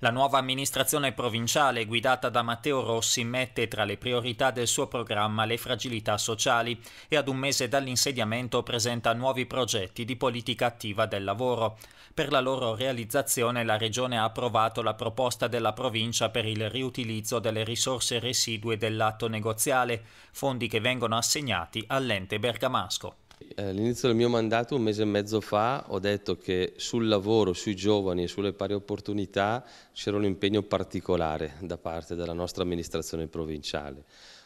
La nuova amministrazione provinciale guidata da Matteo Rossi mette tra le priorità del suo programma le fragilità sociali e ad un mese dall'insediamento presenta nuovi progetti di politica attiva del lavoro. Per la loro realizzazione la Regione ha approvato la proposta della provincia per il riutilizzo delle risorse residue dell'atto negoziale, fondi che vengono assegnati all'ente bergamasco. All'inizio del mio mandato, un mese e mezzo fa, ho detto che sul lavoro, sui giovani e sulle pari opportunità c'era un impegno particolare da parte della nostra amministrazione provinciale.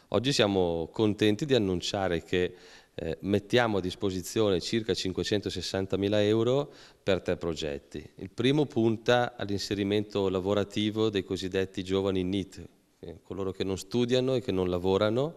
Oggi siamo contenti di annunciare che eh, mettiamo a disposizione circa 560 mila euro per tre progetti. Il primo punta all'inserimento lavorativo dei cosiddetti giovani NIT, eh, coloro che non studiano e che non lavorano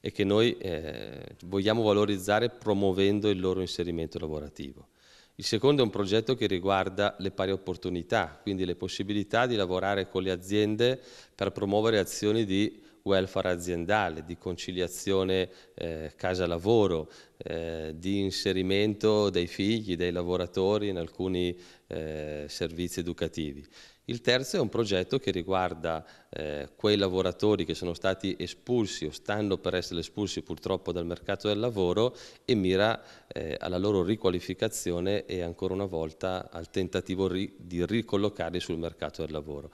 e che noi eh, vogliamo valorizzare promuovendo il loro inserimento lavorativo. Il secondo è un progetto che riguarda le pari opportunità, quindi le possibilità di lavorare con le aziende per promuovere azioni di welfare aziendale, di conciliazione eh, casa-lavoro, eh, di inserimento dei figli, dei lavoratori in alcuni eh, servizi educativi. Il terzo è un progetto che riguarda eh, quei lavoratori che sono stati espulsi o stanno per essere espulsi purtroppo dal mercato del lavoro e mira eh, alla loro riqualificazione e ancora una volta al tentativo ri di ricollocarli sul mercato del lavoro.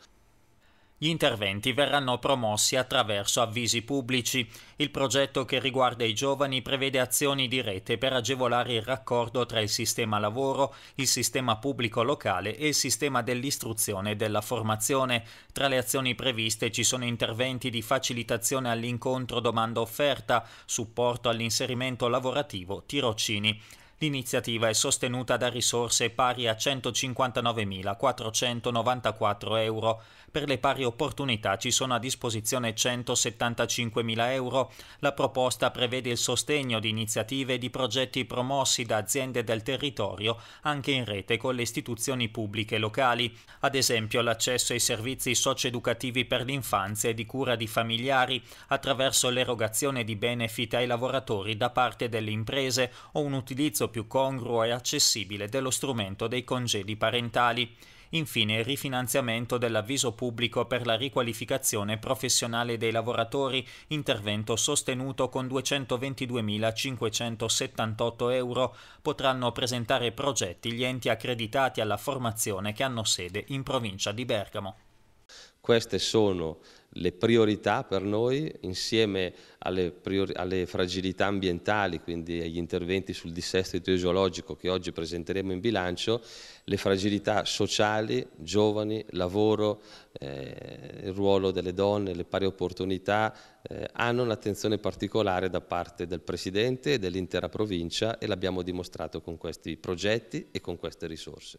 Gli interventi verranno promossi attraverso avvisi pubblici. Il progetto che riguarda i giovani prevede azioni di rete per agevolare il raccordo tra il sistema lavoro, il sistema pubblico locale e il sistema dell'istruzione e della formazione. Tra le azioni previste ci sono interventi di facilitazione all'incontro domanda-offerta, supporto all'inserimento lavorativo, tirocini. L'iniziativa è sostenuta da risorse pari a 159.494 euro. Per le pari opportunità ci sono a disposizione 175.000 euro. La proposta prevede il sostegno di iniziative e di progetti promossi da aziende del territorio anche in rete con le istituzioni pubbliche locali, ad esempio l'accesso ai servizi socioeducativi per l'infanzia e di cura di familiari attraverso l'erogazione di benefit ai lavoratori da parte delle imprese o un utilizzo più congruo e accessibile dello strumento dei congedi parentali. Infine il rifinanziamento dell'avviso pubblico per la riqualificazione professionale dei lavoratori, intervento sostenuto con 222.578 euro. Potranno presentare progetti gli enti accreditati alla formazione che hanno sede in provincia di Bergamo. Queste sono le priorità per noi insieme alle, alle, fragilità ambientali, quindi agli interventi sul dissesto idrogeologico che oggi presenteremo in bilancio, le fragilità sociali, giovani, lavoro, eh, il ruolo delle donne, le pari opportunità, eh, hanno un'attenzione particolare da parte del Presidente e dell'intera provincia e l'abbiamo dimostrato con questi progetti e con queste risorse.